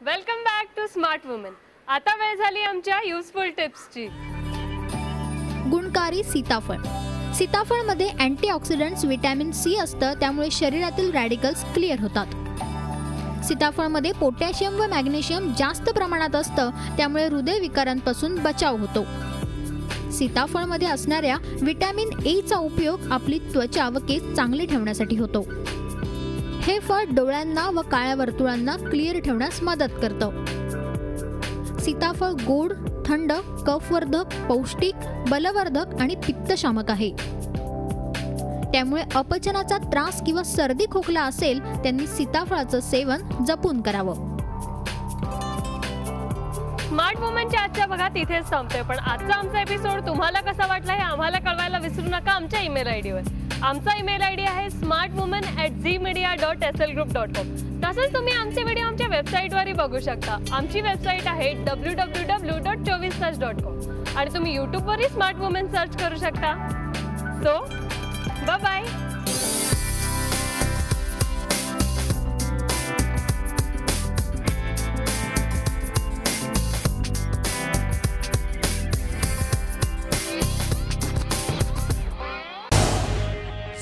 To smart women आता वेळ झाली आमच्या युजफुल टिप्सची गुणकारी सीताफळ. सीताफळमध्ये अँटीऑक्सिडंट्स व्हिटॅमिन सी असतं त्यामुळे शरीरातील रॅडिकल्स क्लिअर होतात. सीताफळमध्ये पोटॅशियम व मॅग्नेशियम जास्त प्रमाणात असतं त्यामुळे हृदयविकारांपासून बचाव होतो. सीताफळमध्ये असणाऱ्या व्हिटॅमिन एचा उपयोग आपली त्वचा व केस चांगले ठेवण्यासाठी होतो. हे फळ डोळ्यांना व काळ्या वर्तुळांना क्लिअर ठेवण्यास मदत करतं. सीताफळ गोड थंड कफवर्धक पौष्टिक बलवर्धक आणि पित्तशामक आहे. त्यामुळे अपचनाचा त्रास किंवा सर्दी खोकला असेल त्यांनी सीताफळाचं सेवन जपून करावं. स्मार्ट वुमनच्या आजच्या बघा तिथेच थांबतोय पण आजचा आमचा एपिसोड तुम्हाला कसा वाटला हे आम्हाला कळवायला विसरू नका आमच्या ईमेल आयडीवर आमचा ईमेल आय डी आहे smart woman at Zee media dot S L group dot com तसंच तुम्ही आमचे व्हिडिओ आमच्या वेबसाईटवरही बघू शकता. आमची वेबसाईट आहे डब्ल्यू डब्ल्यू डब्ल्यू डॉट चोवीस तास डॉट कॉम आणि तुम्ही यूट्यूबवरही स्मार्ट वुमेन सर्च करू शकता. So bye